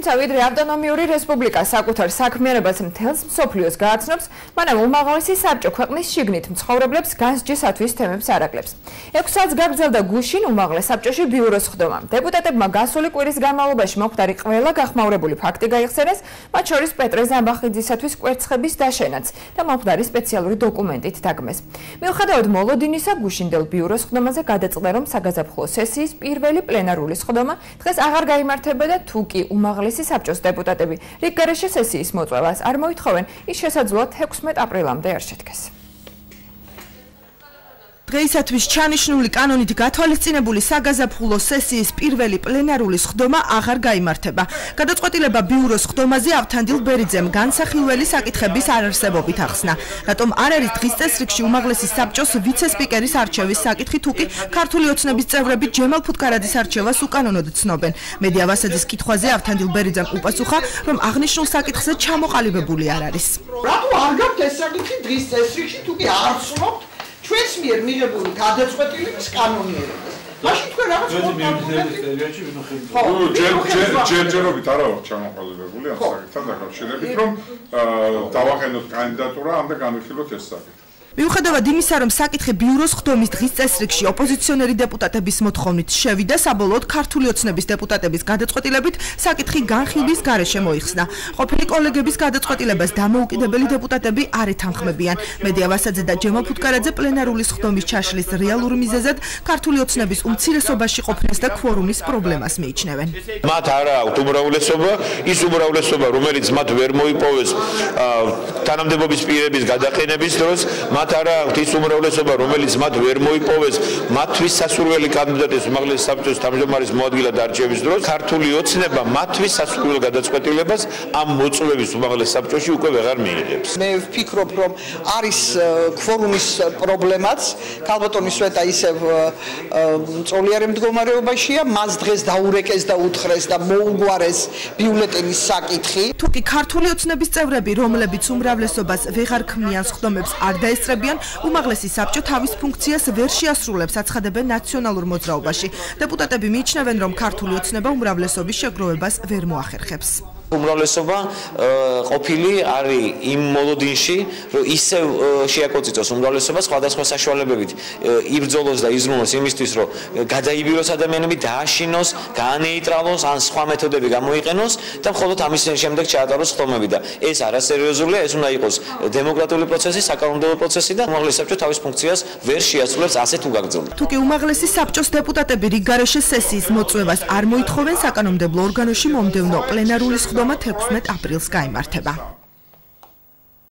თუმცა ვიდრე ავტონომიური რესპუბლიკა საკუთარ საქმიანობას მთელს მსოფლიოს გააცნობს, მანამ უმაღლესი საბჭო ქვეყნის შიგნით მცხოვრებლებს განსჯისათვის თემებს არაკლებს. 6 საათს გაგრძელდა გუშინ უმაღლეს საბჭოში ბიუროს ხდომა. დეპუტატებმა გასული კვირის განმავლობაში მომხდარი ყველა გახმაურებული ფაქტი გაიხსენეს, მათ შორის პეტრე ზამბახიძისათვის კვერცხების დაშენაც და მომხდარი სპეციალური დოკუმენტით დაგმეს. მიუხედავად მოლოდინისა, გუშინდელ ბიუროს ხდომაზე გადაწყდა, რომ საგაზაფხულო სესიის პირველი პლენარული ხდომა დღეს აღარ გამართება და თუ კი უმაღლესი საბჭოს დეპუტატები რიგ გარეშე სესიის მოწვევას არ მოითხოვენ, ის შესაძლოა 16 აპრილამდე არ შედგეს. დღეისათვის ჩანიშნული კანონით გათვალისწინებული საგაზაფხულო სესიის პირველი პლენარული სხდომა აღარ გამართება. გადაწყვეტილება ბიუროს სხდომაზე ავთანდილ ბერიძემ განსახილველი საკითხების არარსებობით ახსნა. რატომ არ არის დღის წესრიგში უმაღლესი საბჭოს ვიცე-სპიკერის არჩევის საკითხი თუკი ქართული ოცნების წევრები ჯემალ ფუტკარაძის არჩევას უკანონოდ ცნობენ. მედია ვასაძის კითხვაზე ავთანდილ ბერიძემ უპასუხა, რომ აღნიშნულ საკითხზე ჩამოყალიბებული არ არის. რატო არ გაქვთ ეს საკითხი დღის წესრიგში თუკი არ ცნობთ ჩვენს მიერ მიღებული გადაწყვეტილების კანონიერებას. მაშინ თქვენ რაღაც ჯერჯერობით არა ვარ ჩამოყალიბებული ამ საკითხთან დაკავშირებით, რომ დავახენოთ კანდიდატურა, ამდა განვიხილოთ ეს საკითხი. მიუხედავად იმისა, რომ საკითხი ბიუროს ხდომის დღის წესრიგში ოპოზიციონერი დეპუტატების მოთხოვნით შევიდა, საბოლოოდ ქართული ოცნების დეპუტატების გადაწყვეტილებით საკითხი განხილვის გარეშე მოიხსნა. ყოფილი კოლეგების გადაწყვეტილებას დამოუკიდებელი დეპუტატები არ ეთანხმებიან. მედია ვასაძე და ჯემალ ფუტკარაძე პლენარული ხდომის ჩაშლის რეალურ მიზეზად ქართული ოცნების უმცირესობაში ყოფნას და ქვორუმის პრობლემას მიიჩნევენ. მათ არა აქვთ უმრავლესობა, ის უმრავლესობა, რომელიც მათ ვერ მოიპოვეს თანამდებობის პირების გადაყენების დროს, მათ არა აქვთ ის უმრავლესობა, რომელიც მათ ვერ მოიპოვეს მათთვის სასურველი კანდიდატის უმაღლეს საბჭოს თავმჯდომარის მოადგილედ არჩევის დროს, ქართული ოცნება მათთვის სასურველ გადაწყვეტილებას ამ მოწვევის უმაღლეს საბჭოში უკვე ვეღარ მიიღებს. მე ვფიქრობ, რომ არის ქვორუმის პრობლემაც, ქალბატონი სვეტა ისევ წოლიარე მდგომარეობაშია, მას დღეს დაურეკეს და უთხრეს და მოუგვარეს ბიულეტენის საკითხი. თუკი ქართული ოცნების წევრები, რომლებიც უმრავლესობას ვეღარ ქმნიან სხდომებს, არ დაესწრებიან იწრებიან უმაღლესი საბჭო თავის ფუნქციას ვერ შეასრულებს აცხადებენ ნაციონალურ მოძრაობაში. დეპუტატები მიიჩნევენ რომ ქართული ოცნება უმრავლესობის შეგროვებას ვერ მოახერხებს უმრავლესობა ყოფილი არის იმ მოლოდინში, რომ ისევ შეაკოწიწოს უმრავლესობა სხვადასხვა საშუალებებით იბრძოლოს და იზრუნოს იმისთვის, რომ გადაიბიროს ადამიანები, დააშინოს, გაანეიტრალოს, ან სხვა მეთოდები გამოიყენოს და მხოლოდ ამის შემდეგ ჩაატაროს ხდომები და ეს არასერიოზულია, ეს უნდა იყოს დემოკრატიული პროცესი, საკანონმდებლო პროცესი და უმაღლესი საბჭო თავის ფუნქციას ვერ შეასრულებს ასე თუ გაგრძელდება. თუკი უმაღლესი საბჭოს დეპუტატები რიგგარეშე სესიის მოწვევას არ მოითხოვენ საკანონმდებლო ორგანოში მომდევნო პლენარული სხდომა 16 აპრილს გამართება.